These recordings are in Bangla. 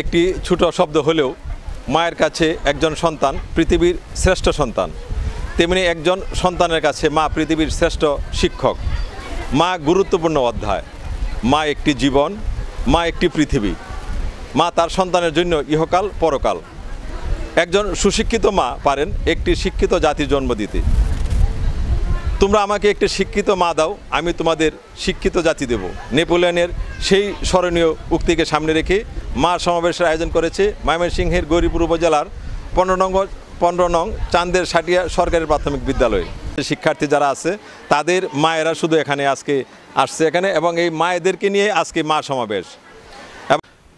একটি ছোট শব্দ হলেও মায়ের কাছে একজন সন্তান পৃথিবীর শ্রেষ্ঠ সন্তান। তেমনি একজন সন্তানের কাছে মা পৃথিবীর শ্রেষ্ঠ শিক্ষক। মা গুরুত্বপূর্ণ অধ্যায়। মা একটি জীবন, মা একটি পৃথিবী। মা তার সন্তানের জন্য ইহকাল, পরকাল। একজন সুশিক্ষিত মা পারেন একটি শিক্ষিত জাতির জন্ম দিতে তোমরা আমাকে একটি শিক্ষিত মা দাও, আমি তোমাদের শিক্ষিত জাতি দেব। নেপোলিয়নের সেই স্মরণীয় উক্তিকে সামনে রেখে মা সমাবেশের আয়োজন করেছে ময়মনসিংহের গৌরীপুর উপজেলার পনেরো নং পনেরো নং চান্দের সাটিয়া সরকারি প্রাথমিক বিদ্যালয়। শিক্ষার্থী যারা আছে, তাদের মায়েরা শুধু এখানে আজকে আসছে এখানে এবং এই মায়েদেরকে নিয়ে আজকে মা সমাবেশ।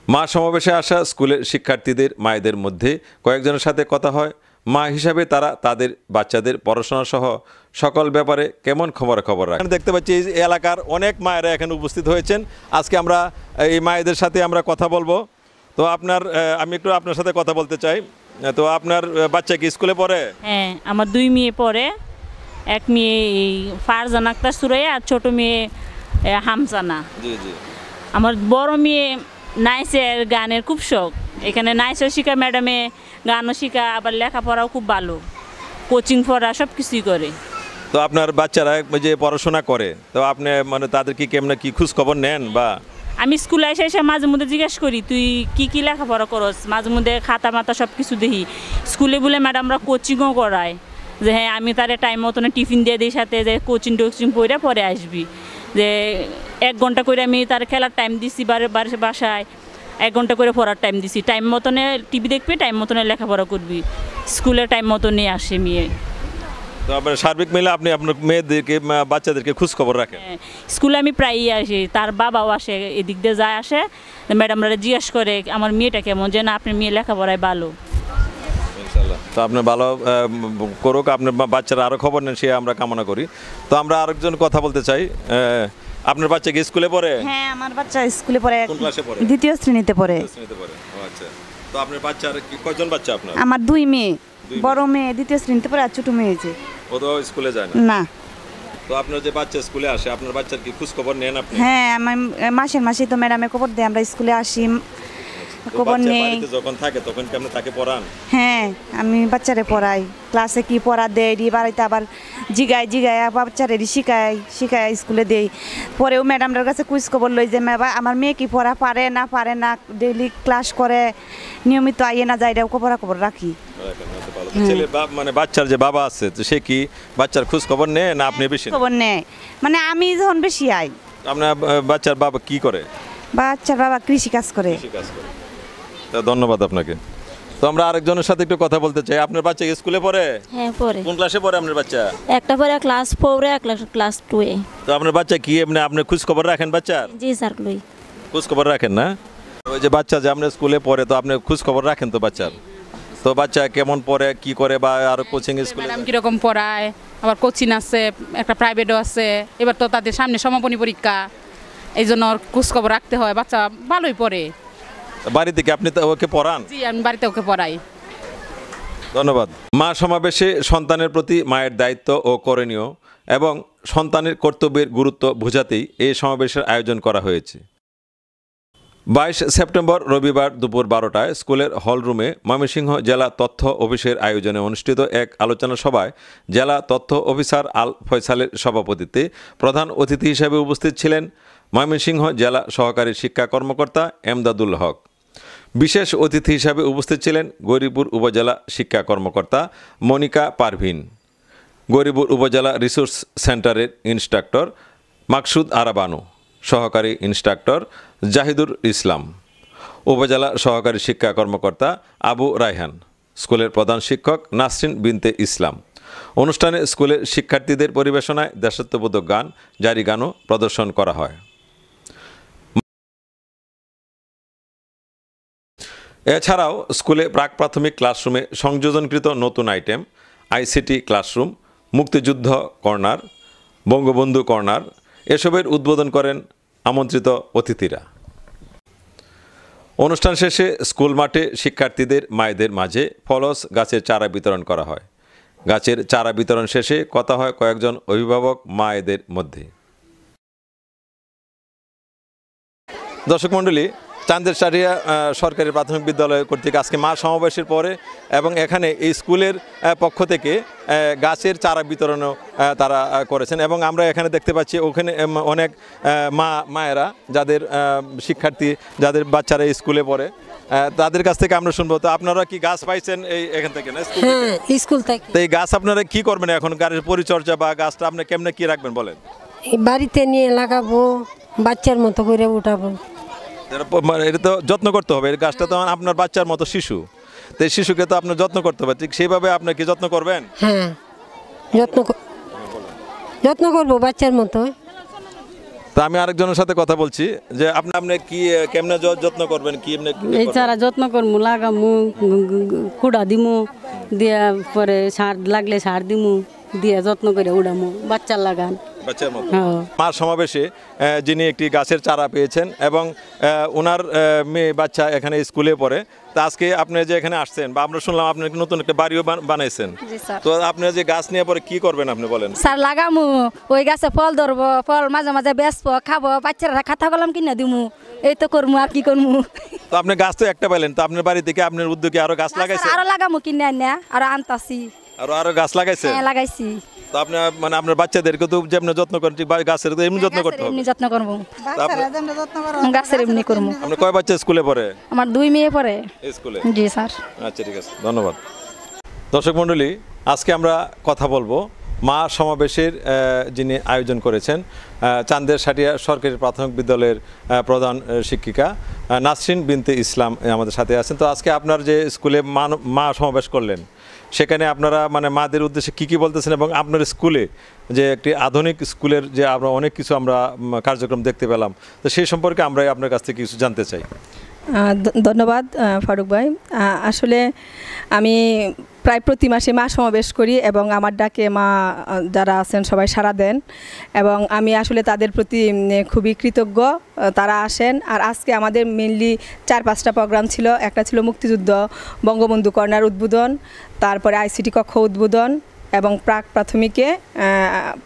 মা সমাবেশে আসা স্কুলের শিক্ষার্থীদের, মায়েদের মধ্যে কয়েকজনের সাথে কথা হয়। মা হিসাবে তারা তাদের বাচ্চাদের পড়াশোনা সহ সকল ব্যাপারে কেমন খবর খবর রাখেন দেখতে পাচ্ছি এই এলাকার অনেক মায়েরা এখানে উপস্থিত হয়েছেন। আজকে আমরা এই মায়েদের সাথে আমরা কথা বলব। তো আপনার আমি একটু আপনার সাথে কথা বলতে চাই। তো আপনার বাচ্চা কি স্কুলে পড়ে? হ্যাঁ আমার দুই মেয়ে পড়ে। এক মেয়ে এই ফারজান আক্তার সুরাইয়া আর ছোট মেয়ে হামসানা জি জি। আমার বড় মেয়ে নাইসের গানের খুব শখ। এখানে নাইসও শিখা ম্যাডামে গানও শিখা আবার লেখাপড়াও খুব ভালো। কোচিং পড়া সব কিছুই করে। তো আপনার বাচ্চারা যে পড়াশোনা করে তো আপনি মানে তাদের কি কেমন কি খোঁজ খবর নেন বা? আমি স্কুলে এসে এসে মাঝে মধ্যে জিজ্ঞেস করি তুই কি কি লেখাপড়া করস? মাঝে মধ্যে খাতা মাতা সব কিছু দেখি। স্কুলে বলে ম্যাডামরা কোচিংও করায় যে হ্যাঁ আমি তারে টাইম মতন টিফিন দিয়ে দিই সাথে যে কোচিং টোচিং পড়ে পরে আসবি। যে এক ঘণ্টা করে আমি তার খেলার টাইম দিছি বারে বারে বাসায়। এক ঘণ্টা করে পড়ার টাইম দিছি। টাইম মতনে টিভি দেখবি টাইম মতনে লেখাপড়া করবি। স্কুলে টাইম মতনই আসে মেয়ে। তো আপনার সার্বিক মিলে আপনি আপনার মেয়েদেরকে বাচ্চাদেরকে খোঁজ খবর রাখেন? হ্যাঁ, স্কুলে আমি প্রায়ই আসি। তার বাবাও আসে এদিক দিয়ে যায় আসে। ম্যাডামরা জিজ্ঞেস করে আমার মেয়েটা কেমন? যে না আপনার মেয়ে লেখাপড়ায় ভালো। তো আপনি ভালো করুক। আপনার বাচ্চারা আরও খবর নেন সে আমরা কামনা করি। তো আমরা আরেকজন কথা বলতে চাই। আপনার বাচ্চা কি স্কুলে পড়ে? হ্যাঁ আমার বাচ্চা স্কুলে পড়ে কোন ক্লাসে পড়ে? দ্বিতীয় শ্রেণীতে পড়ে। শ্রেণীতে পড়ে। ও আচ্ছা। তো আপনার বাচ্চার কি কয়জন বাচ্চা আপনার? আমার দুই মেয়ে বড় মেয়ে দ্বিতীয় শ্রেণীতে পড়ে আর ছোট মেয়ে যে। ও তো স্কুলে যায় না? না। তো আপনার যে বাচ্চা স্কুলে আসে আপনার বাচ্চার কি খোঁজ খবর নেন আপনি? হ্যাঁ আমি মাসের মাসে তো ম্যাডামে খবর দেয় আমরা স্কুলে আসি। খবর নেই। যখন থাকে তখন কি তাকে পড়ান? হ্যাঁ আমি বাচ্চারে পড়াই। ক্লাসে কি পড়া দেয় দি বাড়িতে আবার বাচ্চারে শিখাই শিখাই স্কুলে দেই। পরেও কাছে কুইজ খবর লই যে ম্যাবা আমার মেয়ে কি পড়া? পারে না পারে না ডেইলি ক্লাস করে নিয়মিত আইয়ে না যায় এটাও খবর খবর রাখি। বাপ মানে বাচ্চার যে বাবা আছে তো সে কি বাচ্চার খোঁজ খবর নেয় না আপনি বেশি খবর নেয়। মানে আমি যখন বেশি আই। আপনার বাচ্চার বাবা কি করে? বাচ্চার বাবা কৃষি কাজ করে। কৃষি কাজ করে। ধন্যবাদ আপনাকে। তো আমরা আরেকজনের সাথে একটু কথা বলতে চাই। আপনার বাচ্চা স্কুলে পড়ে? হ্যাঁ পরে কোন ক্লাসে পড়ে আপনার বাচ্চা? একটা পরে ক্লাস ফোরে এক ক্লাস টুয়ে তো আপনার বাচ্চা কি? এমনি আপনি খোঁজ খবর রাখেন বাচ্চার? জি স্যার লই। খোঁজ খবর রাখেন না? ওই যে বাচ্চা যে আপনার স্কুলে পড়ে তো আপনি খোঁজ খবর রাখেন তো বাচ্চার? তো বাচ্চা কেমন পড়ে কি করে বা আর কোচিং স্কুলে ম্যাডাম কীরকম পড়ায়? আবার কোচিং আছে একটা প্রাইভেটও আছে। এবার তো তাদের সামনে সমাপনী পরীক্ষা। এই জন্য ওর খোঁজখবর রাখতে হয়। বাচ্চা ভালোই পড়ে। বাড়ি থেকে আপনি তো ওকে পড়ান? জি আমি বাড়িতে ওকে পড়াই। ধন্যবাদ। মা সমাবেশে সন্তানের প্রতি মায়ের দায়িত্ব ও করণীয় এবং সন্তানের কর্তব্যের গুরুত্ব বোঝাতেই এই সমাবেশের আয়োজন করা হয়েছে। বাইশ সেপ্টেম্বর রবিবার দুপুর বারোটায় স্কুলের হলরুমে ময়মনসিংহ জেলা তথ্য অফিসের আয়োজনে অনুষ্ঠিত এক আলোচনা সভায় জেলা তথ্য অফিসার আল ফয়সালের সভাপতিত্বে প্রধান অতিথি হিসেবে উপস্থিত ছিলেন ময়মনসিংহ জেলা সহকারী শিক্ষা কর্মকর্তা এমদাদুল হক। বিশেষ অতিথি হিসাবে উপস্থিত ছিলেন গৌরীপুর উপজেলা শিক্ষা কর্মকর্তা মনিকা পারভিন, গৌরীপুর উপজেলা রিসোর্স সেন্টারের ইনস্ট্রাক্টর মাকসুদ আরাবানু, সহকারী ইনস্ট্রাক্টর জাহিদুর ইসলাম, উপজেলা সহকারী শিক্ষা কর্মকর্তা আবু রায়হান, স্কুলের প্রধান শিক্ষক নাসরিন বিনতে ইসলাম। অনুষ্ঠানে স্কুলের শিক্ষার্থীদের পরিবেশনায় দেশাত্মবোধক গান, জারি গানও প্রদর্শন করা হয়। এছাড়াও স্কুলে প্রাক প্রাথমিক ক্লাসরুমে সংযোজনকৃত নতুন আইটেম, আইসিটি ক্লাসরুম, মুক্তিযুদ্ধ কর্নার, বঙ্গবন্ধু কর্নার, এসবের উদ্বোধন করেন আমন্ত্রিত অতিথিরা। অনুষ্ঠান শেষে স্কুল মাঠে শিক্ষার্থীদের, মায়েদের মাঝে ফলস গাছের চারা বিতরণ করা হয়। গাছের চারা বিতরণ শেষে কথা হয় কয়েকজন অভিভাবক মায়েদের মধ্যে। দর্শক মণ্ডলী চান্দের সারিয়া সরকারি প্রাথমিক বিদ্যালয় কর্তৃক আজকে মা সমাবেশের পরে এবং এখানে এই স্কুলের পক্ষ থেকে গাছের চারা বিতরণও তারা করেছেন এবং আমরা এখানে দেখতে পাচ্ছি ওখানে অনেক মা মায়েরা যাদের শিক্ষার্থী যাদের বাচ্চারা স্কুলে পড়ে তাদের কাছ থেকে আমরা শুনব। তো আপনারা কি গাছ পাইছেন এই এখান থেকে না স্কুল থেকে? হ্যাঁ স্কুল থেকে। তো এই গাছ আপনারা কি করবেন এখন? গাছের পরিচর্যা বা গাছটা আপনি কেমনে কি রাখবেন বলেন? বাড়িতে নিয়ে লাগাবো বাচ্চার মতো করে উঠাবো। মানে এটা তো যত্ন করতে হবে। এই গাছটা তো আপনার বাচ্চার মতো শিশু। তো এই শিশুকে তো আপনার যত্ন করতে হবে। ঠিক সেইভাবে আপনি কি যত্ন করবেন? হ্যাঁ। যত্ন যত্ন করব বাচ্চার মতো। তো আমি আরেকজনের সাথে কথা বলছি যে আপনি আপনি কি কেমনে যত্ন করবেন? কি এমনি কি এই? চারা যত্ন করমু লাগামু কুড়া দিমু দিয়া পরে সার লাগলে সার দিমু দিয়া যত্ন করে উড়ামু বাচ্চা লাগান। বাচ্চার মতো। হ্যাঁ। মার সমাবেশে যিনি একটি গাছের চারা পেয়েছেন এবং ওনার মেয়ে বাচ্চা এখানে স্কুলে পড়ে তা আজকে আপনি যে এখানে আসছেন বা আমরা শুনলাম আপনি নতুন একটা বাড়িও বানাইছেন। তো আপনি যে গাছ নিয়ে পরে কি করবেন আপনি বলেন? সার লাগামু ওই গাছে ফল ধরবো ফল মাঝে মাঝে বেচবো খাব বাচ্চারা খাতা কলম কিনে দিমু এই তো করমু আর কি করমু। তো আপনি গাছ তো একটা পাইলেন তো আপনার বাড়ি থেকে আপনার উদ্যোগে আরও গাছ লাগাইছেন? আরও লাগামু কিনে আনে আরও আনতাছি। আরও আরও গাছ লাগাইছেন? হ্যাঁ লাগাইছি। তো আপনি মানে আপনার বাচ্চাদেরকে তো যেমন যত্ন করেন ঠিক গাছের তো এমনি যত্ন করতে হবে। এমনি যত্ন করব। আপনি- গাছের এমনি করব। আপনি কয় বাচ্চা স্কুলে পড়ে? আমার দুই মেয়ে পড়ে। স্কুলে? জি স্যার। আচ্ছা ঠিক আছে ধন্যবাদ। দর্শক মণ্ডলী আজকে আমরা কথা বলব মা সমাবেশের যিনি আয়োজন করেছেন চান্দের সাটিয়া সরকারি প্রাথমিক বিদ্যালয়ের প্রধান শিক্ষিকা নাসরিন বিনতে ইসলাম আমাদের সাথে আছেন। তো আজকে আপনার যে স্কুলে মান- মা সমাবেশ করলেন সেখানে আপনারা মানে মাদের উদ্দেশ্যে কি কি বলতেছেন এবং আপনার স্কুলে যে একটি আধুনিক স্কুলের যে আমরা অনেক কিছু আমরা কার্যক্রম দেখতে পেলাম, তো সেই সম্পর্কে আমরা আপনার কাছ থেকে কিছু জানতে চাই। ধন্যবাদ ফারুক ভাই। আসলে আমি প্রায় প্রতি মাসে মা সমাবেশ করি এবং আমার ডাকে মা যারা আছেন সবাই সাড়া দেন এবং আমি আসলে তাদের প্রতি খুবই কৃতজ্ঞ তারা আসেন। আর আজকে আমাদের মেনলি চার পাঁচটা প্রোগ্রাম ছিল। একটা ছিল মুক্তিযুদ্ধ, বঙ্গবন্ধু কর্নার উদ্বোধন, তারপরে আইসিটি কক্ষ উদ্বোধন এবং প্রাক প্রাথমিকে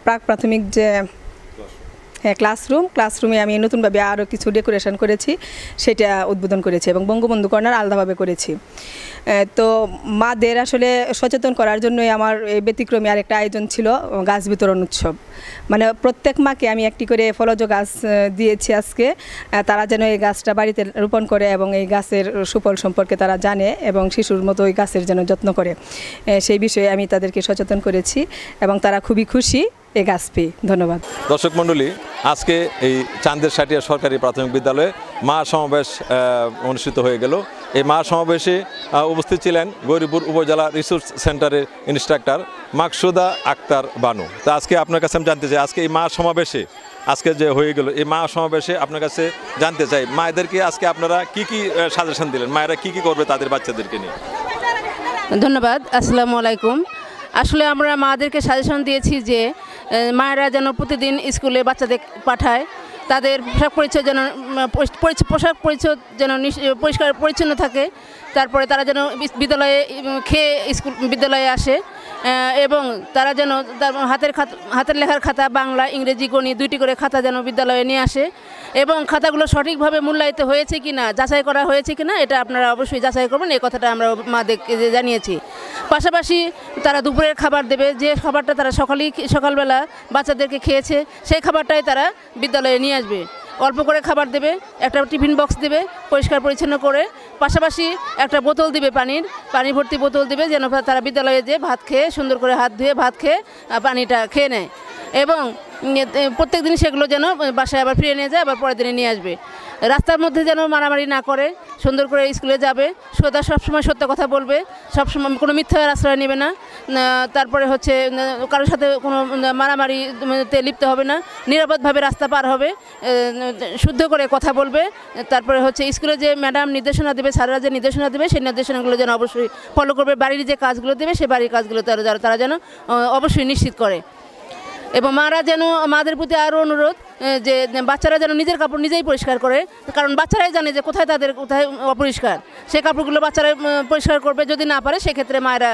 প্রাক প্রাথমিক যে হ্যাঁ ক্লাসরুম ক্লাসরুমে আমি নতুনভাবে আরও কিছু ডেকোরেশন করেছি, সেটা উদ্বোধন করেছি এবং বঙ্গবন্ধু কর্নার আলাদাভাবে করেছি। তো মাদের আসলে সচেতন করার জন্যই আমার এই ব্যতিক্রমী আরেকটা আয়োজন ছিল, গাছ বিতরণ উৎসব। মানে প্রত্যেক মাকে আমি একটি করে ফলজ গাছ দিয়েছি আজকে তারা যেন এই গাছটা বাড়িতে রোপণ করে এবং এই গাছের সুফল সম্পর্কে তারা জানে এবং শিশুর মতো ওই গাছের যেন যত্ন করে। সেই বিষয়ে আমি তাদেরকে সচেতন করেছি এবং তারা খুবই খুশি। এই গাছ পেয়ে ধন্যবাদ। দর্শক মণ্ডলী আজকে এই চান্দের সাটিয়া সরকারি প্রাথমিক বিদ্যালয়ে মা সমাবেশ অনুষ্ঠিত হয়ে গেল। এই মা সমাবেশে উপস্থিত ছিলেন গৌরীপুর উপজেলা রিসোর্স সেন্টারের ইনস্ট্রাক্টর মাকসুদা আক্তার বানু। তা আজকে আপনার কাছে আমি জানতে চাই আজকে এই মা সমাবেশে আজকে যে হয়ে গেল এই মা সমাবেশে আপনার কাছে জানতে চাই মায়েদেরকে আজকে আপনারা কি কি সাজেশন দিলেন? মায়েরা কি কি করবে তাদের বাচ্চাদেরকে নিয়ে? ধন্যবাদ আসসালামু আলাইকুম। আসলে আমরা মাদেরকে সাজেশন দিয়েছি যে এ, মায়েরা যেন প্রতিদিন স্কুলে বাচ্চাদের পাঠায়, তাদের পোশাক পরিচয় যেন পোশাক পরিচয় যেন পরিষ্কার পরিচ্ছন্ন থাকে, তারপরে তারা যেন বিদ্যালয়ে খেয়ে স্কুল, বিদ্যালয়ে আসে। এবং তারা যেন তার হাতের খাত হাতের লেখার খাতা, বাংলা, ইংরেজি, গণিত দুইটি করে খাতা যেন বিদ্যালয়ে নিয়ে আসে। এবং খাতাগুলো সঠিকভাবে মূল্যায়িত হয়েছে কি না, যাচাই করা হয়েছে কি না, এটা আপনারা অবশ্যই যাচাই করবেন। এই কথাটা আমরা মাদেরকে জানিয়েছি। পাশাপাশি তারা দুপুরের খাবার দেবে। যে খাবারটা তারা সকালেই সকালবেলা বাচ্চাদেরকে খেয়েছে, সেই খাবারটাই তারা বিদ্যালয়ে নিয়ে আসবে। অল্প করে খাবার দেবে, একটা টিফিন বক্স দেবে, পরিষ্কার পরিচ্ছন্ন করে, পাশাপাশি একটা বোতল দিবে পানির, পানি ভর্তি বোতল দিবে যেন তারা বিদ্যালয়ে যেয়ে ভাত খেয়ে সুন্দর করে হাত ধুয়ে ভাত খেয়ে পানিটা খেয়ে নেয়। এবং প্রত্যেক দিন সেগুলো যেন বাসায় আবার ফিরে নিয়ে যায়, আবার পরের দিনে নিয়ে আসবে। রাস্তার মধ্যে যেন মারামারি না করে সুন্দর করে স্কুলে যাবে। সদা সবসময় সত্য কথা বলবে সবসময় কোনো মিথ্যার আশ্রয় নেবে না। তারপরে হচ্ছে কারোর সাথে কোনো না, মারামারি লিপ্ত হবে না। নিরাপদভাবে রাস্তা পার হবে শুদ্ধ করে কথা বলবে। তারপরে হচ্ছে স্কুলে যে ম্যাডাম নির্দেশনা দেবে স্যাররা যে নির্দেশনা দেবে সেই নির্দেশনাগুলো যেন অবশ্যই ফলো করবে। বাড়ির যে কাজগুলো দেবে সে বাড়ির কাজগুলো তারা যেন তারা যেন অবশ্যই নিশ্চিত করে। এবং মারা যেন মাদের প্রতি আরও অনুরোধ যে বাচ্চারা যেন নিজের কাপড় নিজেই পরিষ্কার করে, কারণ বাচ্চারাই জানে যে কোথায় তাদের, কোথায় অপরিষ্কার। সেই কাপড়গুলো বাচ্চারা পরিষ্কার করবে, যদি না পারে, সেক্ষেত্রে মায়েরা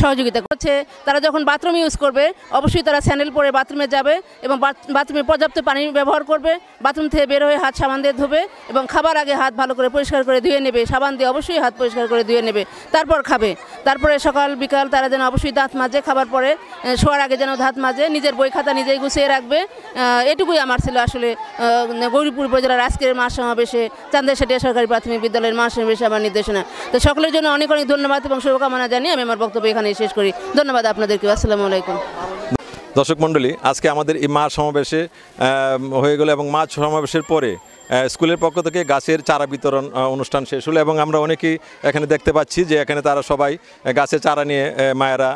সহযোগিতা করছে। তারা যখন বাথরুম ইউজ করবে, অবশ্যই তারা স্যান্ডেল পরে বাথরুমে যাবে এবং বাথরুমে পর্যাপ্ত পানি ব্যবহার করবে। বাথরুম থেকে বের হয়ে হাত সাবান দিয়ে ধোবে এবং খাবার আগে হাত ভালো করে পরিষ্কার করে ধুয়ে নেবে। সাবান দিয়ে অবশ্যই হাত পরিষ্কার করে ধুয়ে নেবে। তারপর খাবে। তারপরে সকাল, বিকাল তারা যেন অবশ্যই দাঁত মাজে, খাবার পরে শোয়ার আগে যেন দাঁত মাজে নিজের বই খাতা নিজেই গুছিয়ে রাখবে। এটুকুই আমার ছিল আসলে গৌরীপুর উপজেলার আজকের মাস সমাবেশে, চান্দের চান্দেশাটিয়া সরকারি প্রাথমিক বিদ্যালয়ের মাস সমাবেশে আমার নির্দেশনা। তো সকলের জন্য অনেক অনেক ধন্যবাদ এবং শুভকামনা জানিয়ে আমি আমার বক্তব্য এখানে শেষ করি। ধন্যবাদ আপনাদেরকে আসসালামু আলাইকুম। দর্শক মণ্ডলী, আজকে আমাদের এই মা সমাবেশে হয়ে গেল এবং মা সমাবেশের পরে স্কুলের পক্ষ থেকে গাছের চারা বিতরণ অনুষ্ঠান শেষ হলো এবং আমরা অনেকেই এখানে দেখতে পাচ্ছি যে এখানে তারা সবাই গাছের চারা নিয়ে মায়েরা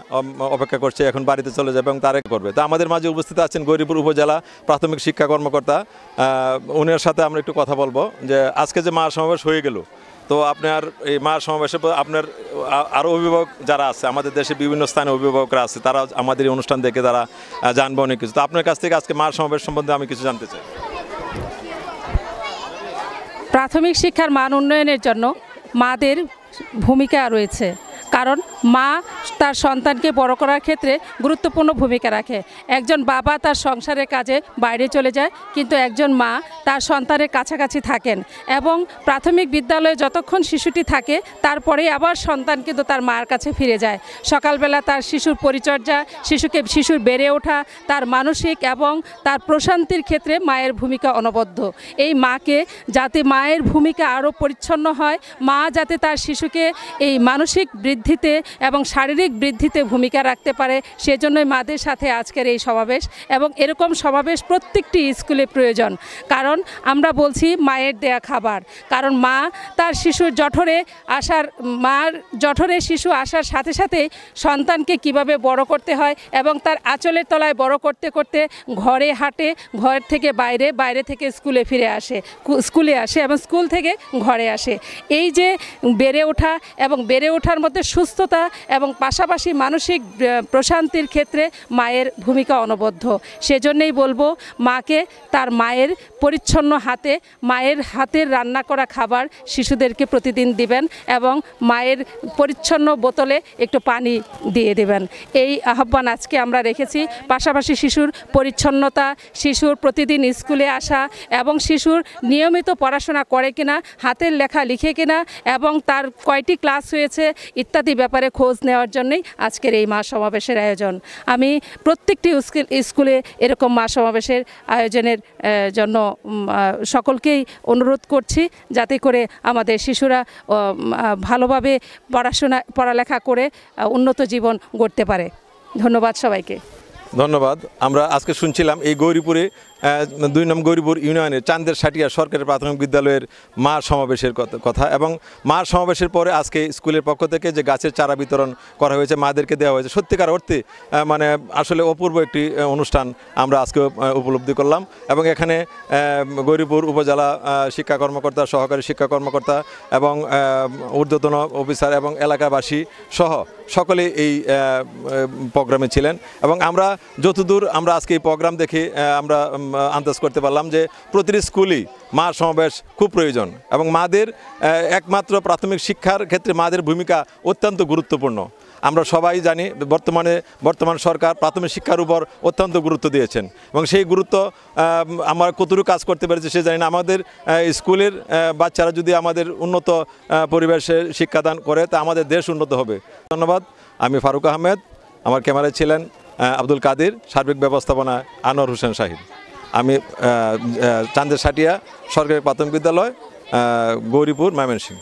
অপেক্ষা করছে, এখন বাড়িতে চলে যাবে এবং তারা করবে। তো আমাদের মাঝে উপস্থিত আছেন গৌরীপুর উপজেলা প্রাথমিক শিক্ষা কর্মকর্তা। উনার সাথে আমরা একটু কথা বলব যে আজকে যে মা সমাবেশ হয়ে গেল, তো আপনার এই মা সমাবেশে আপনার আরও অভিভাবক যারা আছে, আমাদের দেশে বিভিন্ন স্থানে অভিভাবকরা আছে তারা আমাদের এই অনুষ্ঠান দেখে তারা জানবে অনেক কিছু। তো আপনার কাছ থেকে আজকে মা সমাবেশ সম্বন্ধে আমি কিছু জানতে চাই। প্রাথমিক শিক্ষার মান উন্নয়নের জন্য মাদের ভূমিকা রয়েছে। কারণ মা তার সন্তানকে বড় করার ক্ষেত্রে গুরুত্বপূর্ণ ভূমিকা রাখে। একজন বাবা তার সংসারের কাজে বাইরে চলে যায়, কিন্তু একজন মা তার সন্তানের কাছাকাছি থাকেন এবং প্রাথমিক বিদ্যালয়ে যতক্ষণ শিশুটি থাকে, তারপরেই আবার সন্তান কিন্তু তার মার কাছে ফিরে যায়। সকালবেলা তার শিশুর পরিচর্যা, শিশুকে, শিশুর বেড়ে ওঠা, তার মানসিক এবং তার প্রশান্তির ক্ষেত্রে মায়ের ভূমিকা অনবদ্য। এই মাকে যাতে মায়ের ভূমিকা আরও পরিচ্ছন্ন হয়, মা যাতে তার শিশুকে এই মানসিক বৃদ্ধিতে এবং শারীরিক বৃদ্ধিতে ভূমিকা রাখতে পারে, সেজন্যই মাদের সাথে আজকের এই সমাবেশ এবং এরকম সমাবেশ প্রত্যেকটি স্কুলে প্রয়োজন। কারণ আমরা বলছি মায়ের দেয়া খাবার। কারণ মা তার শিশুর জঠরে আসার, মার জঠরে শিশু আসার সাথে সাথে সন্তানকে কীভাবে বড় করতে হয় এবং তার আঁচলের তলায় বড় করতে করতে ঘরে হাঁটে, ঘর থেকে বাইরে বাইরে থেকে স্কুলে ফিরে আসে স্কুলে আসে এবং স্কুল থেকে ঘরে আসে। এই যে বেড়ে ওঠা এবং বেড়ে ওঠার মধ্যে সুস্থতা এবং পাশাপাশি মানসিক প্রশান্তির ক্ষেত্রে মায়ের ভূমিকা অনবদ্য। সেজন্যই বলব, মাকে তার মায়ের পরিচ্ছন্ন হাতে, মায়ের হাতের রান্না করা খাবার শিশুদেরকে প্রতিদিন দিবেন এবং মায়ের পরিচ্ছন্ন বোতলে একটু পানি দিয়ে দেবেন। এই আহ্বান আজকে আমরা রেখেছি। পাশাপাশি শিশুর পরিচ্ছন্নতা, শিশুর প্রতিদিন স্কুলে আসা এবং শিশুর নিয়মিত পড়াশোনা করে কিনা, হাতের লেখা লিখে কিনা এবং তার কয়টি ক্লাস হয়েছে, ইত্যাদি ব্যাপারে খোঁজ নেওয়ার জন্যই আজকের এই মা সমাবেশের আয়োজন। আমি প্রত্যেকটি স্কুলে এরকম মা সমাবেশের আয়োজনের জন্য সকলকেই অনুরোধ করছি যাতে করে আমাদের শিশুরা ভালোভাবে পড়াশোনা, পড়ালেখা করে উন্নত জীবন গড়তে পারে। ধন্যবাদ সবাইকে। ধন্যবাদ। আমরা আজকে শুনছিলাম এই গৌরীপুরে দুই নম্বর গৌরীপুর ইউনিয়নের চান্দের সাটিয়া সরকারি প্রাথমিক বিদ্যালয়ের মা সমাবেশের কথা- কথা এবং মা সমাবেশের পরে আজকে স্কুলের পক্ষ থেকে যে গাছের চারা বিতরণ করা হয়েছে, মাদেরকে দেওয়া হয়েছে, সত্যিকার অর্থে মানে আসলে অপূর্ব একটি অনুষ্ঠান আমরা আজকে উপলব্ধি করলাম এবং এখানে গৌরীপুর উপজেলা শিক্ষা কর্মকর্তা, সহকারী শিক্ষা কর্মকর্তা এবং ঊর্ধ্বতন অফিসার এবং এলাকাবাসী সহ সকলে এই প্রোগ্রামে ছিলেন এবং আমরা যতদূর আমরা আজকে এই প্রোগ্রাম দেখে আমরা আন্দাজ করতে পারলাম যে প্রতিটি স্কুলই মা সমাবেশ খুব প্রয়োজন এবং মাদের একমাত্র প্রাথমিক শিক্ষার ক্ষেত্রে মাদের ভূমিকা অত্যন্ত গুরুত্বপূর্ণ। আমরা সবাই জানি বর্তমানে, বর্তমান সরকার প্রাথমিক শিক্ষার উপর অত্যন্ত গুরুত্ব দিয়েছেন এবং সেই গুরুত্ব আমরা কতটুকু কাজ করতে পেরেছি সে জানি না। আমাদের স্কুলের বাচ্চারা যদি আমাদের উন্নত পরিবেশে শিক্ষাদান করে, তা আমাদের দেশ উন্নত হবে। ধন্যবাদ। আমি ফারুক আহমেদ, আমার ক্যামেরায় ছিলেন আব্দুল কাদির, সার্বিক ব্যবস্থাপনা আনোয়ার হোসেন শাহিদ আমি চান্দের সাটিয়া, সরকারি প্রাথমিক বিদ্যালয় গৌরীপুর, ময়মনসিংহ।